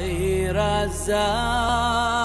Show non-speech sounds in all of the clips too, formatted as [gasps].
روحي رزاق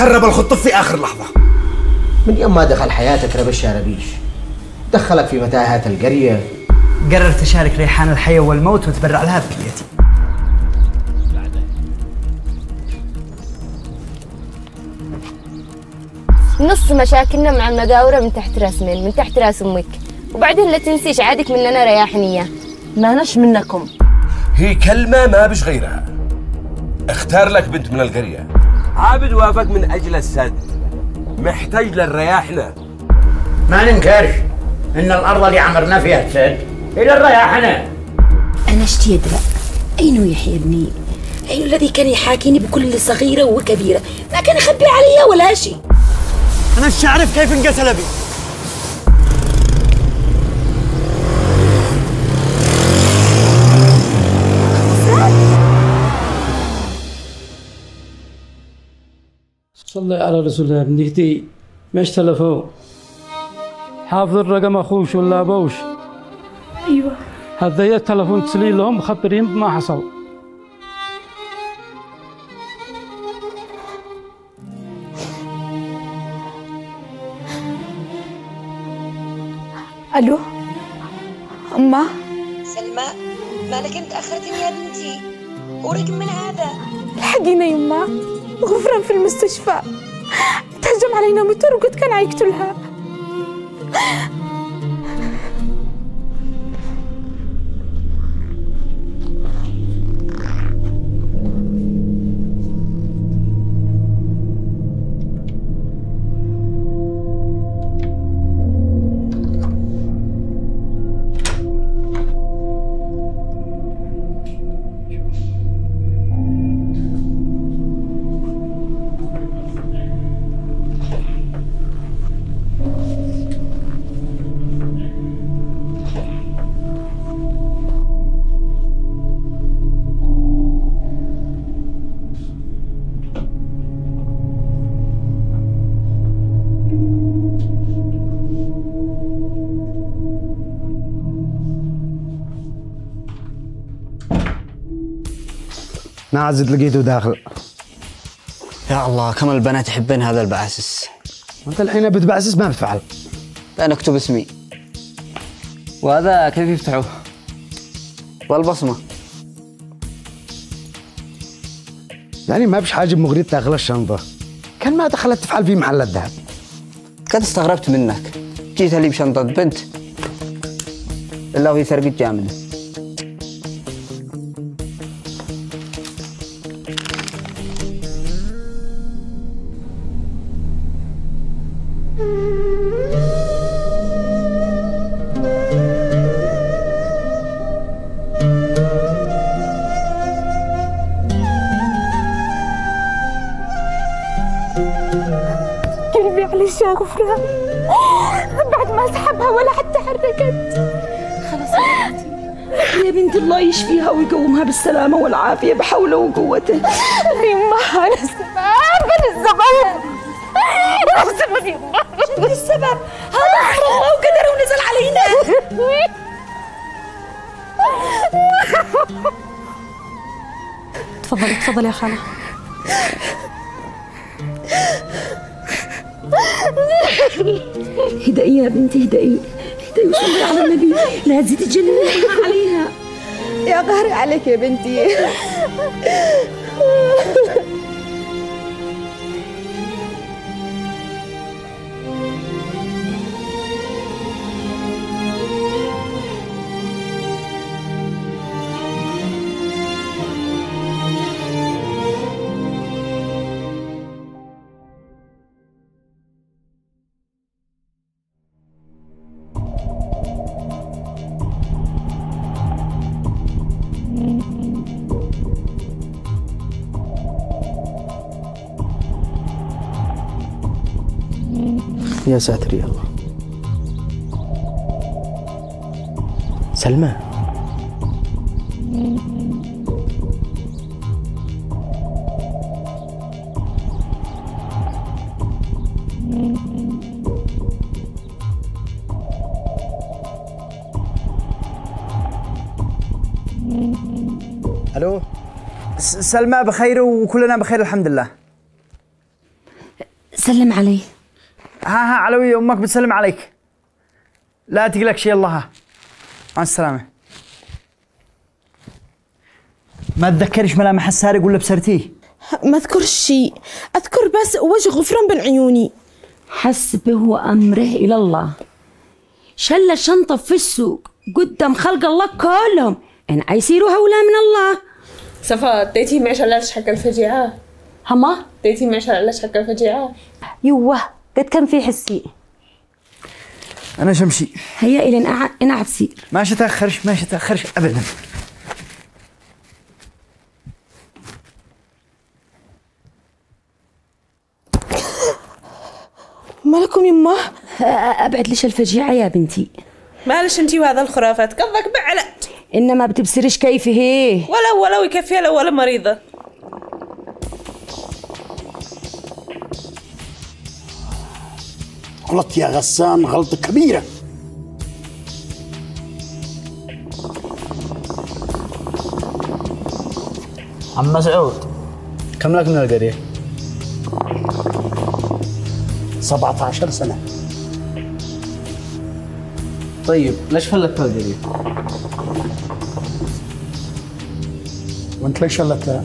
خرب الخطة في آخر لحظة. من يوم ما دخل حياتك ربش يا ربيش؟ دخلك في متاهات القرية. قررت أشارك ريحان الحياة والموت وتبرع لها بكليتي نص مشاكلنا مع المقاورة من تحت راس مين من تحت راس أمك. وبعدين لا تنسيش عادك مننا رياحنية. ما نش منكم. هي كلمة ما بش غيرها. اختار لك بنت من القرية. عابد وافق من أجل السد. محتاج للرياحنة ما ننكرش إن الأرض اللي عمرنا فيها السد إلى الرياحنه أنا اشتي أدرى أين يحيى ابني؟ أين الذي كان يحاكيني بكل صغيرة وكبيرة؟ ما كان يخبي علي ولا شيء. أنا مش عارف كيف انقتل أبي. صلي على رسول الله. بنيتي مش تلفون حافظ الرقم اخوش ولا ابوش أيوة. هذا يا تلفون تسلي لهم مخبرين بما حصل. ألو؟ أما؟ سلمى مالك أنت اخرتني يا بنتي؟ ورقم من هذا. الحقينا يما. غفران في المستشفى. تهجم علينا متر وقلت كان عيقتلها. نازل لقيته داخل. يا الله كم البنات يحبين هذا البعاسس انت الحين بتبعسس ما بتفعل. لا نكتب اسمي. وهذا كيف يفتحوه؟ والبصمة. يعني ما بش حاجب مغريات داخل الشنطة. كان ما دخلت تفعل في محل الذهب. قد استغربت منك. جيت لي بشنطة بنت. إلا وهي سرقت جامدة. غفران [gasps] بعد ما سحبها ولا حتى حركت. يا بنت الله يشفيها ويقومها بالسلامة والعافية بحوله وقوته. يما أنا السبب السبب السبب. يما شنو السبب؟ هذا أمر الله وقدره ونزل علينا. تفضلي تفضلي يا خالة. هدئي يا بنتي هدئي هدئي وصلي على النبي. لا تزيدي تجنني عليها. يا قهري عليك يا بنتي. يا ساتر يا الله. سلمى. ألو؟ سلمى بخير وكلنا بخير الحمد لله. سلم علي. ها ها علوي أمك بتسلم عليك. لا تقلق شيء الله ها. مع السلامة. ما تذكرش ملامح السارق ولا بسرتيه؟ ما اذكر شيء. أذكر بس وجه غفران بين عيوني. حسبه وأمره إلى الله. شل الشنطة في السوق. قدام خلق الله كلهم. إن عيصيروا هؤلاء من الله. صفاء ديتي معش علاش حق الفجيعة. هما؟ ديتي معش علاش حق الفجيعة. يوه. قد كان في حسي أنا شمشي. هيا إلى إن إن عبسي ما تاخرش ما تاخرش ابدا. مالكم يما؟ أبعد ليش الفجيعة يا بنتي؟ معلش أنتي وهذا الخرافات؟ قضك بعلى إنما بتبصرش كيف هي ولا ولا ويكفيها لو ولا مريضة. غلط يا غسان غلطة كبيرة. عم مسعود. كم لك من القرية؟ 17 سنة. طيب ليش فلت القرية وانت ليش شلتها؟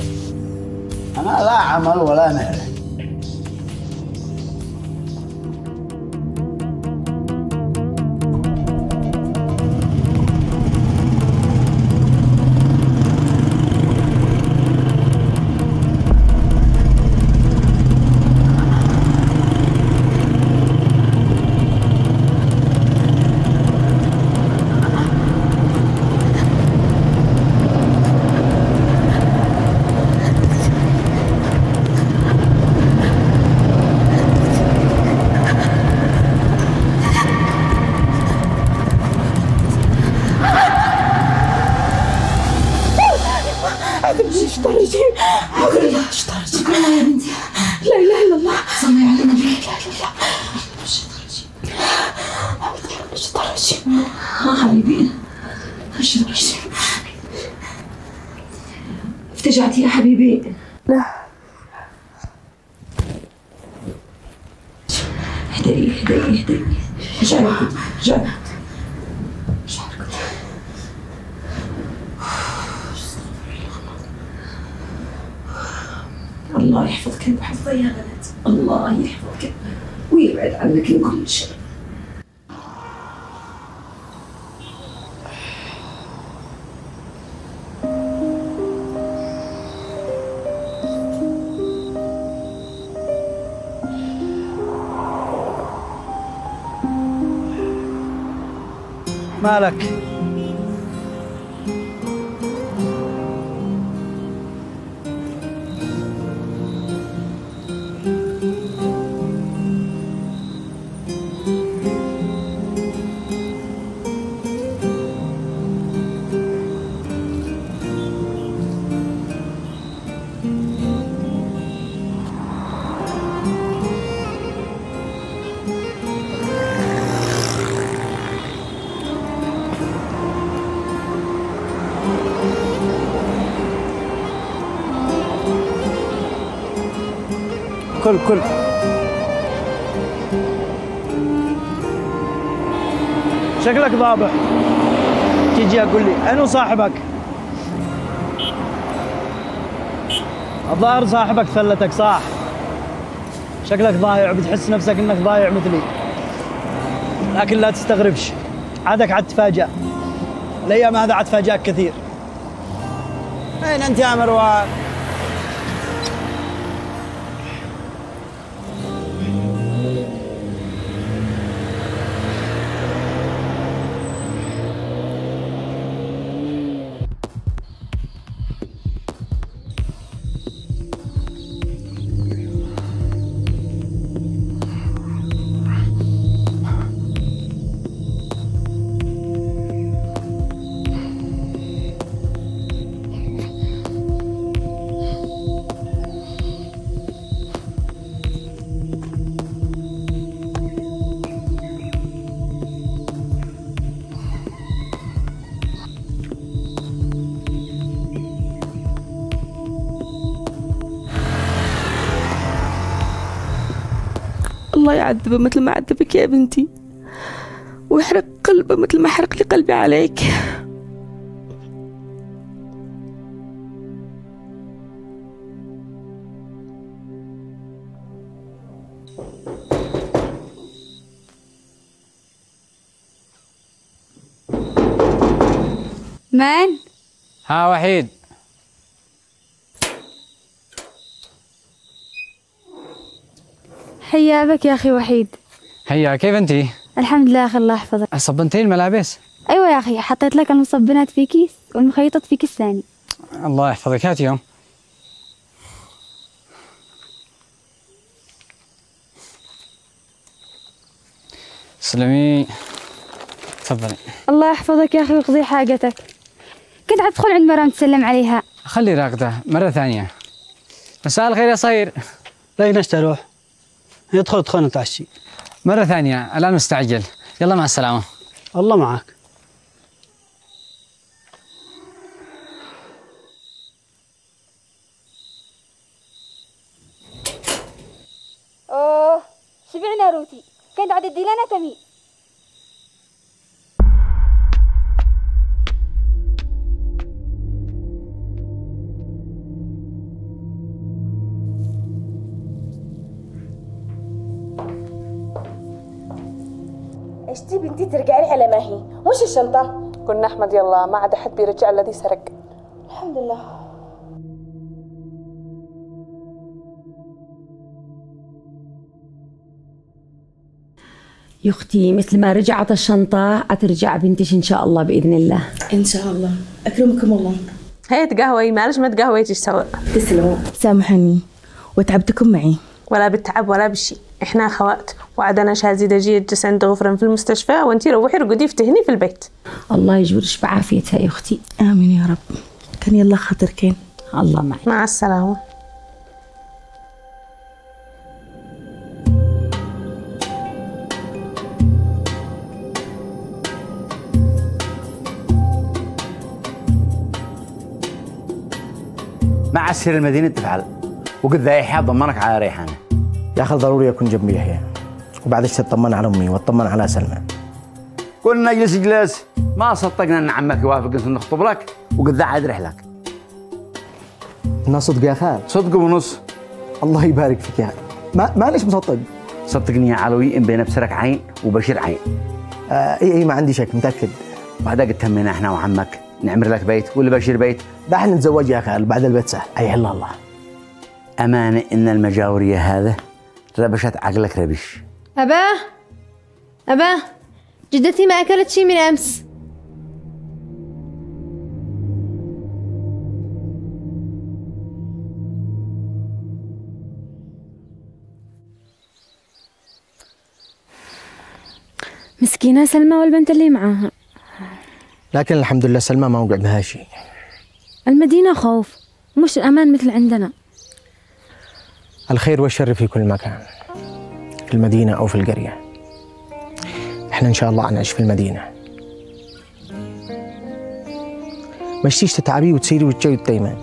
أنا لا عمل ولا نهر. استجعت يا حبيبي. لا. اهدئي اهدئي اهدئي اركضي ارجعي الله يحفظك ويحفظها يا بنات الله يحفظك. ويبعد عنك من كل شر. مالك كل كل. شكلك ضابع. تيجي أقول لي انو صاحبك الظاهر صاحبك فلتك صح؟ شكلك ضايع بتحس نفسك إنك ضايع مثلي. لكن لا تستغربش. عادك عاد تفاجأ. الأيام هذا عاد فاجأك كثير. أين أنت يا مروان؟ الله يعذبه مثل ما عذبك يا بنتي. ويحرق قلبه مثل ما حرق لي قلبي عليك. من؟ ها وحيد. حيا بك يا أخي وحيد. هيا كيف انتي؟ الحمد لله أخي الله يحفظك. صبنتي الملابس؟ أيوة يا أخي حطيت لك المصبنات في كيس والمخيطات في كيس ثاني. الله يحفظك. هات يوم. سلمي. تفضلي. الله يحفظك يا أخي ويقضي حاجتك. كنت عتدخل عند مرام تسلم عليها. خلي راقدة مرة ثانية. مساء الخير يا صهير. لا نشت أروح يدخل ادخل نتعشي مرة ثانية الآن مستعجل. يلا مع السلامة. الله معك. إيش تبي انتي ترجعي لي على ما هي. وش الشنطة؟ قلنا أحمد يلا ما عاد أحد بيرجع الذي سرق. الحمد لله. يا أختي مثل ما رجعت الشنطة أترجع بنتش إن شاء الله بإذن الله. إن شاء الله. أكرمكم الله. هيا تقهوي معلش ما تقهويتش سوا تسلموا. سامحني وتعبتكم معي. ولا بالتعب ولا بالشي. إحنا أخوات. وعاد أنا شاذي دجي جس عند غفران في المستشفى وانتي روحي رقدي فتهني في البيت. الله يجبرش بعافيتها يا أختي. آمين يا رب. كان يلا خاطر كان الله معي مع السلامة. مع السير المدينة تفعل. وقد ذا يحيى ضمنك على ريحانة. يا أخي ضروري أكون جنبي يحيى. وبعد إيش تطمن على أمي واطمن على سلمى؟ كنا نجلس جلس ما صدقنا إن عمك يوافق ان نخطب لك وقد عاد رحلك. انها صدق يا خال. صدق ونص الله يبارك فيك يا ما معليش مصدق. صدقني يا علوي إن بين بسرك عين وبشير عين. آه اي إي ما عندي شك متأكد. بعد قد تمينا إحنا وعمك. نعمر لك بيت ولا بشير بيت. ده إحنا نتزوج يا خال بعد البيت سهل. أي حل الله. أمانة إن المجاورية هذا ربشت عقلك ربش. أباه أباه جدتي ما أكلت شيء من أمس. مسكينة سلمى والبنت اللي معاها. لكن الحمد لله سلمى ما وقع بها شيء. المدينة خوف مش الأمان مثل عندنا. الخير والشر في كل مكان. في المدينة أو في القرية. إحنا إن شاء الله نعيش في المدينة. مشتيش تتعبي وتسيري وتجوي دايما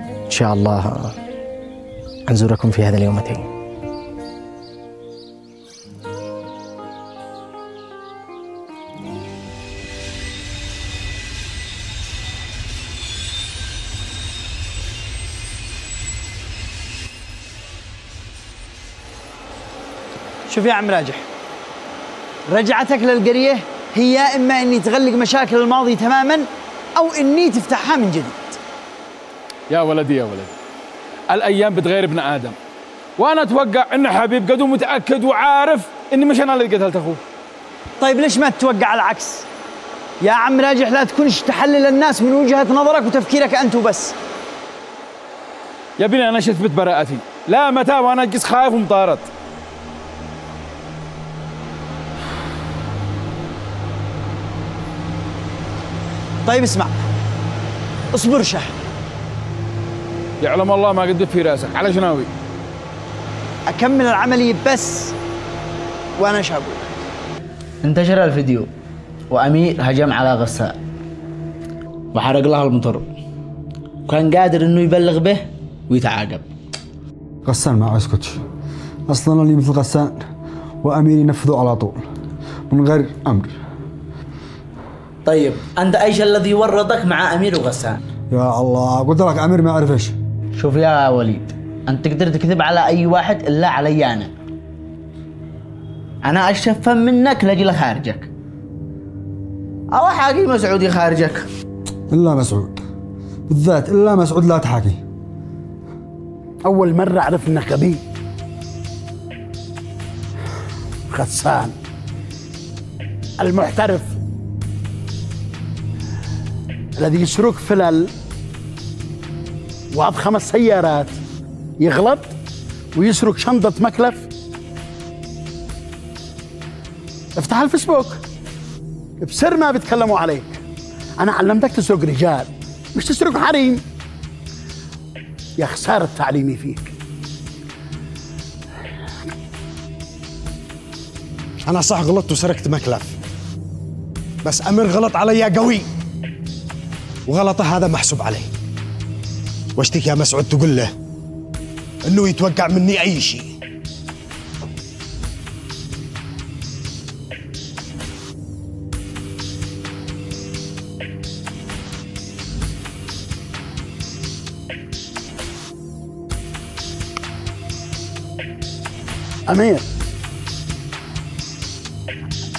إن شاء الله أنزوركم في هذا اليومتين شوف يا عم راجح. رجعتك للقرية هي إما إني تغلق مشاكل الماضي تماما أو إني تفتحها من جديد. يا ولدي يا ولدي الأيام بتغير ابن آدم. وأنا أتوقع إن حبيب قدو متأكد وعارف إني مش أنا اللي قتلت أخوه. طيب ليش ما تتوقع العكس؟ يا عم راجح لا تكونش تحلل الناس من وجهة نظرك وتفكيرك أنت وبس. يا ابني أنا شفت براءتي. لا متى وأنا جس خايف ومطارد. طيب اسمع. اصبر شه يعلم الله ما قد في رأسك. على شناوي؟ أكمل العملية بس وأنا شابو انتشر الفيديو وأمير هجم على غسان وحرق له المطر. وكان قادر إنه يبلغ به ويتعاقب. غسان ما اسكتش أصلا اللي مثل غسان وأمير ينفذوا على طول من غير أمر. طيب أنت أيش الذي ورطك مع أمير وغسان يا الله قلت لك أمير ما يعرفش شوف يا وليد أنت تقدر تكذب على أي واحد إلا علي أنا. أنا أشفى منك لأجل خارجك. أو حاجي مسعودي خارجك. إلا مسعود. بالذات إلا مسعود لا تحاكي. أول مرة أعرف إنك غبي غسان. المحترف. الذي يسرق فلل وأضخم السيارات يغلط ويسرق شنطة مكلف. افتح الفيسبوك بسر ما بيتكلموا عليك. أنا علمتك تسرق رجال مش تسرق حريم. يا خسارة تعليمي فيك. أنا صح غلطت وسرقت مكلف بس أمير غلط علي قوي. وغلطة هذا محسوب عليه واشتكي يا مسعود تقول له إنه يتوقع مني أي شيء أمير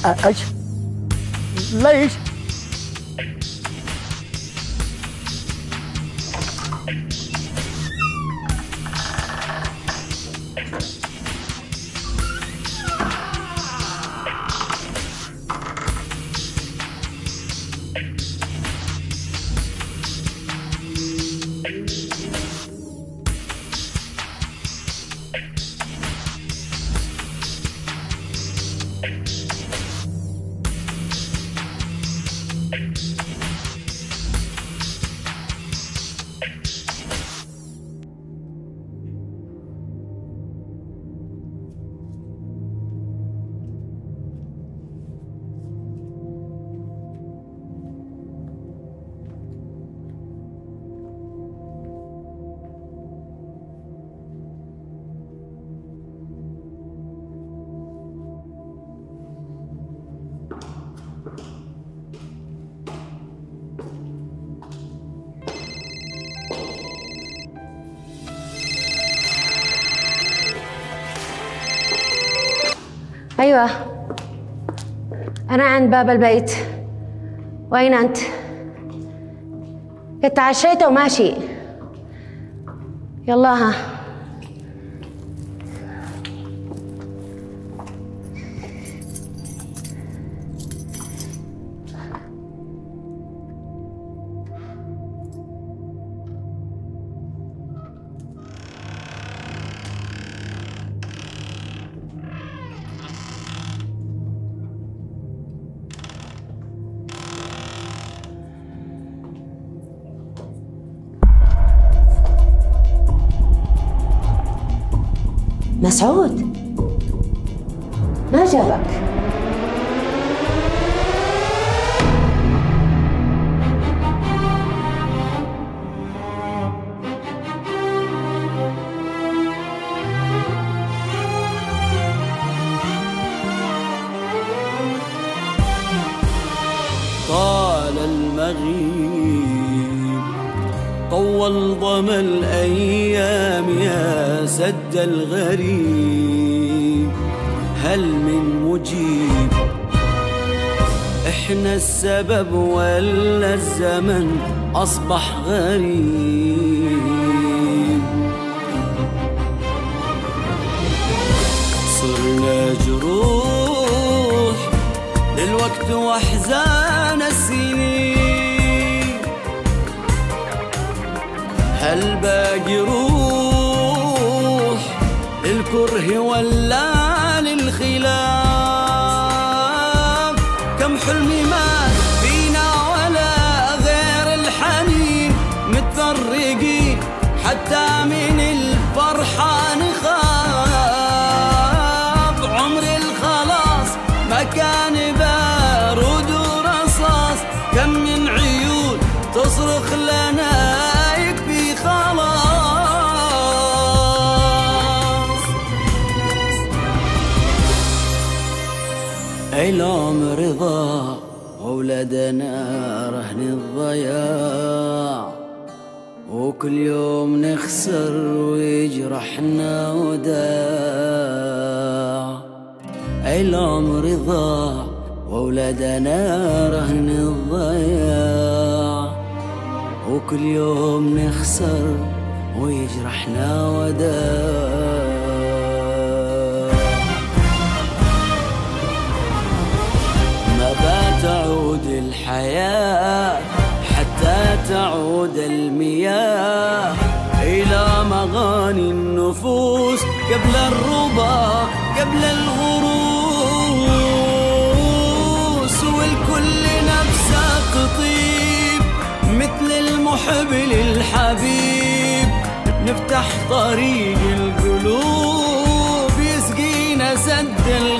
أ- إيش؟ ليش؟ أيوة. أنا عند باب البيت. وين أنت؟ قد تعشيت وماشي. يلا ها. مسعود ما جابك؟ طال المغيب طول ضم الأيام يا سد الغريب السبب ولا الزمن أصبح غريب. صرنا جروح للوقت وأحزان السنين. هل باقي روح للكره ولا وولدنا رهن الضياع. وكل يوم نخسر ويجرحنا وداع. العمر ضاع وولدنا رهن الضياع. وكل يوم نخسر ويجرحنا وداع. الحياة حتى تعود المياه. إلى مغاني النفوس قبل الربا قبل الغروس. والكل نفسه تطيب مثل المحب للحبيب. نفتح طريق القلوب يسقينا سد الغ